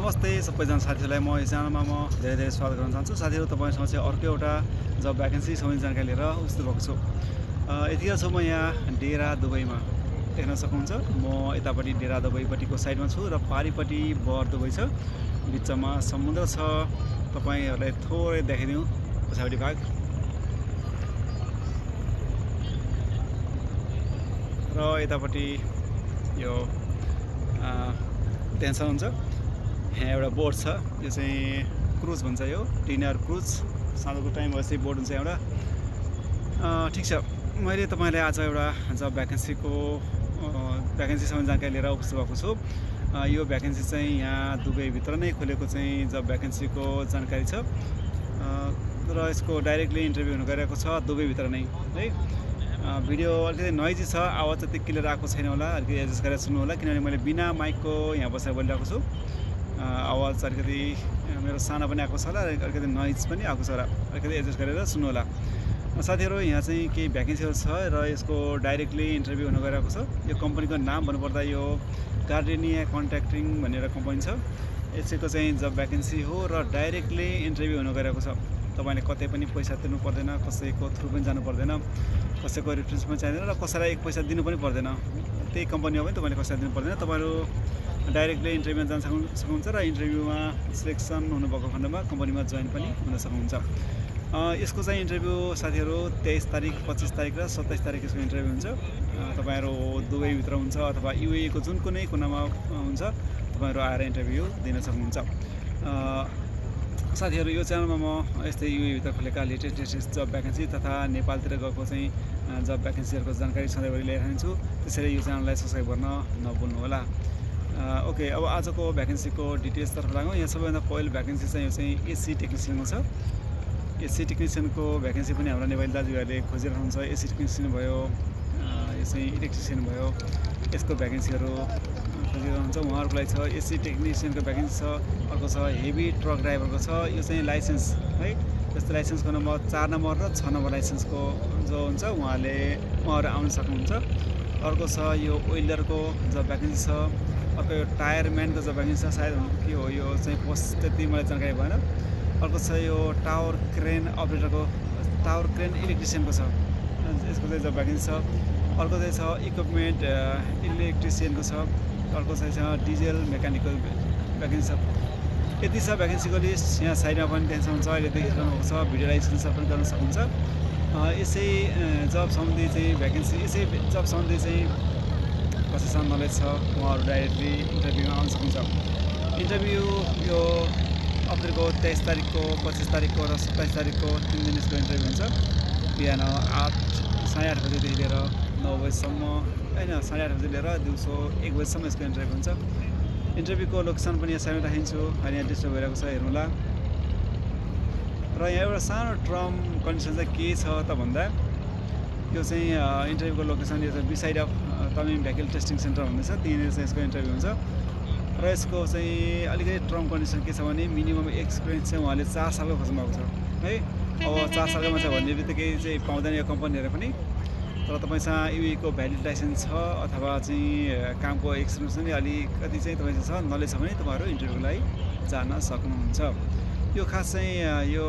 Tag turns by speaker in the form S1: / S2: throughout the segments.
S1: नमस्ते सबैजना साथीहरूलाई म यस च्यानलमा म धेरै धेरै स्वागत गर्न चाहन्छु। साथीहरू तपाईँसँग चाहिँ अर्को एउटा जब भ्याकेन्सी सम्बन्धी जानकारी लिएर उपस्थित भएको छु। यतिखेर छु म यहाँ डेरा दुबईमा देख्न सक्नुहुन्छ। म यतापट्टि डेरा दुबईपट्टिको साइडमा छु र पारिपट्टि बर दुबई छ। बिचमा समुद्र छ। तपाईँहरूलाई थोरै देखाइदिउँ। पछाडि भाग। र यतापट्टि यो छ हुन्छ। यहाँ एउटा बोट छ यो चाहिँ क्रुज भन्छ यो डिनर क्रुज साँझको टाइम भएपछि बोट हुन्छ एउटा। ठिक छ। मैले तपाईँलाई आज एउटा जब भ्याकेन्सीको भ्याकेन्सी सम्बन्धी जानकारी लिएर उपस्थित भएको छु। यो भ्याकेन्सी चाहिँ यहाँ दुबईभित्र नै खोलेको चाहिँ जब भ्याकेन्सीको जानकारी छ। र यसको डाइरेक्टली इन्टरभ्यू हुन गइरहेको छ दुबईभित्र नै है। भिडियो अलिकति नोइजी छ आवाज त्यति क्लियर आएको छैन होला। अलिकति एडजस्ट गरेर सुन्नु होला किनभने मैले बिना माइकको यहाँ बसेर बोलिरहेको छु। आवाज अलिकति मेरो सानो पनि आएको छ होला अलिकति नोइज पनि आएको छ होला। अलिकति एडजस्ट गरेर सुन्नु होला। साथीहरू यहाँ चाहिँ केही भ्याकेन्सीहरू छ र यसको डाइरेक्टली इन्टरभ्यू हुन गइरहेको छ। यो कम्पनीको नाम भन्नुपर्दा यो गार्डेनिया कन्ट्याक्टिङ भन्ने एउटा कम्पनी छ। यसैको चाहिँ जब भ्याकेन्सी हो र डाइरेक्टली इन्टरभ्यू हुन गइरहेको छ। तपाईँले कतै पनि पैसा तिर्नु पर्दैन कसैको थ्रु पनि जानु पर्दैन कसैको रेफरेन्स पनि चाहिँदैन र कसैलाई एक पैसा दिनु पनि पर्दैन। त्यही कम्पनीमा पनि तपाईँले कसैलाई दिनु पर्दैन। तपाईँहरू डाइरेक्टली इन्टरभ्यूमा जान सक्नु सक्नुहुन्छ र इन्टरभ्यूमा सिलेक्सन हुनुभएको खण्डमा कम्पनीमा जोइन पनि हुन सक्नुहुन्छ। यसको चाहिँ इन्टरभ्यू साथीहरू तेइस तारिक पच्चिस तारिक र सत्ताइस तारिक यसको इन्टरभ्यू हुन्छ। तपाईँहरू दुबईभित्र हुन्छ अथवा युएको जुन कुनै कुनामा हुन्छ तपाईँहरू आएर इन्टरभ्यू दिन सक्नुहुन्छ। साथीहरू यो च्यानलमा म यस्तै युएभित्र खोलेका लेटेस्ट लेटेस्ट जब भ्याकेन्सी तथा नेपालतिर गएको चाहिँ जब भ्याकेन्सीहरूको जानकारी सधैँभरि ल्याइरहन्छु त्यसैले यो च्यानललाई सब्सक्राइब गर्न नभुल्नुहोला। ओके अब आजको भ्याकेन्सीको डिटेल्सतर्फ लागौँ। यहाँ सबैभन्दा पहिलो भ्याकेन्सी चाहिँ यो चाहिँ एसी टेक्निसियनमा छ एसी टेक्निसियनको भ्याकेन्सी पनि हाम्रो नेपाली दाजुभाइहरूले खोजिरहनुहुन्छ। एसी टेक्निसियन भयो यो चाहिँ इलेक्ट्रिसियन भयो यसको भ्याकेन्सीहरू खोजिरहनुहुन्छ। उहाँहरूको लागि छ एसी टेक्निसियनको भ्याकेन्सी छ अर्को छ हेभी ट्रक ड्राइभरको छ। यो चाहिँ लाइसेन्स है? जस्तो लाइसेन्सको नम्बर चार नम्बर र छ नम्बर लाइसेन्सको जो हुन्छ उहाँले उहाँहरू आउन सक्नुहुन्छ। अर्को छ यो वेल्डरको जब भ्याकेन्सी छ अर्को यो टायरम्यानको जब भ्याकेन्सी छ सायद के हो यो चाहिँ पोस्ट त्यति मलाई जानकारी भएन। अर्को छ यो टावर क्रेन अपरेटरको टावर क्रेन इलेक्ट्रिसियनको छ। यसको चाहिँ जब भ्याकेन्सी छ। अर्को चाहिँ छ इक्विपमेन्ट इलेक्ट्रिसियनको छ। अर्को चाहिँ छ डिजेल मेकानिकल भ्याकेन्सी छ। यति छ भ्याकेन्सीको लिस्ट। यहाँ साइडमा पनि टेन्सन छ अहिले देखिरहनु भएको छ। भिडियो लाइसेन्स पनि गर्न सक्नुहुन्छ। यसै जब सम्बन्धी चाहिँ भ्याकेन्सी यसै जब सम्बन्धी चाहिँ कसैसँग नलेज छ उहाँहरू डाइरेक्टली इन्टरभ्यूमा आउन सक्नुहुन्छ इन्टरभ्यू यो अप्रिलको तेइस तारिकको पच्चिस तारिकको र सत्ताइस तारिकको तिन दिन यसको इन्टरभ्यू हुन्छ बिहान आठ साढे आठ बजीदेखि लिएर नौ बजीसम्म होइन साढे आठ बजी लिएर दिउँसो एक बजीसम्म यसको इन्टरभ्यू हुन्छ इन्टरभ्यूको लोकेसन पनि यहाँ साइडमा राखिन्छु अहिले यहाँ डिस्टर्ब भइरहेको छ हेर्नुहोला र यहाँ एउटा सानो ट्रम कन्डिसन चाहिँ के छ त भन्दा यो चाहिँ इन्टरभ्यूको लोकेसन यो चाहिँ beside of Tamim vehicle testing centre भन्ने छ त्यहाँनिर चाहिँ यसको इन्टरभ्यू हुन्छ। र यसको चाहिँ अलिकति ट्रम कन्डिसन के छ भने मिनिमम एक्सपिरियन्स चाहिँ उहाँले चार सालको खोज्नु भएको छ। है? अब चार सालको मान्छे भन्ने बित्तिकै चाहिँ पाउँदैन यो कम्पनीहरू पनि। तर तपाईँसँग युएको भ्यालिड लाइसेन्स छ अथवा चाहिँ कामको एक्सपिरियन्स पनि अलिकति चाहिँ तपाईँसँग छ नलेज छ भने तपाईँहरू इन्टरभ्यूको लागि जान सक्नुहुन्छ। यो खास चाहिँ यो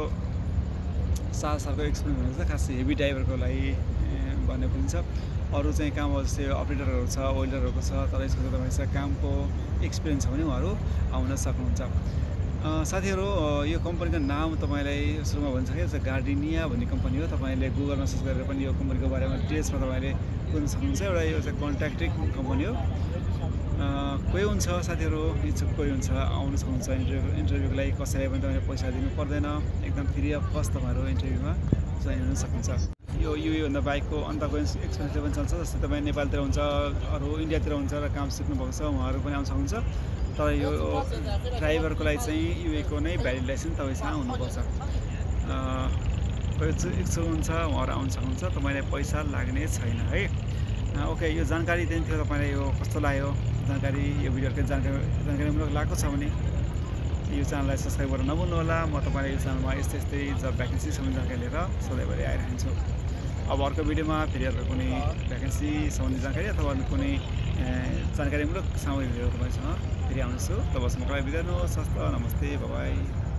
S1: सात सालको एक्सपिरियन्स हुनुहुन्छ खास हेभी ड्राइभरको लागि भन्ने पनि छ। अरू चाहिँ काम जस्तै अपरेटरहरू छ वेल्डरहरूको छ तर यसको चाहिँ कामको एक्सपिरियन्स छ भने उहाँहरू आउन सक्नुहुन्छ। साथीहरू यो कम्पनीको नाम तपाईँलाई सुरुमा भनिसकेँ चाहिँ गार्डिनिया भन्ने कम्पनी हो। तपाईँले गुगलमा सर्च गरेर पनि यो कम्पनीको बारेमा डिटेल्समा तपाईँले बुझ्न सक्नुहुन्छ। एउटा यो चाहिँ कन्ट्याक्टिङ कम्पनी हो। कोही हुन्छ साथीहरू? इच्छुक कोही हुन्छ? आउनु सक्नुहुन्छ इन्टरभ्यू इन्टरभ्यूको लागि कसैलाई पनि तपाईँले पैसा दिनु पर्दैन। एकदम फ्री अफ कस्ट तपाईँहरू इन्टरभ्यूमा जोइन हुन सक्नुहुन्छ। यो युएभन्दा बाइकको अन्तको एक्सपेन्सिभ पनि चल्छ जस्तै तपाईँ नेपालतिर हुन्छ अरू इन्डियातिर हुन्छ र काम सिक्नुभएको छ उहाँहरू पनि आउन सक्नुहुन्छ। तर यो ड्राइभरको लागि चाहिँ युएको नै भ्यालिड लाइसेन्स तपाईँसँग हुनुपर्छ। इच्छुक हुन्छ उहाँहरू आउन सक्नुहुन्छ तपाईँलाई पैसा लाग्ने छैन है? ओके यो जानकारी दिनु थियो तपाईँलाई यो कस्तो लाग्यो? जानकारी यो भिडियोको जानकारी जानकारीमूलक लागेको छ भने यो च्यानललाई सब्सक्राइब गर्न नभुल्नु होला म तपाईँलाई यो च्यानलमा यस्तै यस्तै जब भ्याकेन्सी सम्बन्धी जानकारी लिएर सधैँभरि आइरहन्छु। अब अर्को भिडियोमा फेरि अर्को कुनै भ्याकेन्सी सम्बन्धी जानकारी अथवा कुनै जानकारीमूलक सामग्री लिएर तपाईँसँग फेरि आउँछु तबसम्म तपाईँ बिदा नमस्ते बाई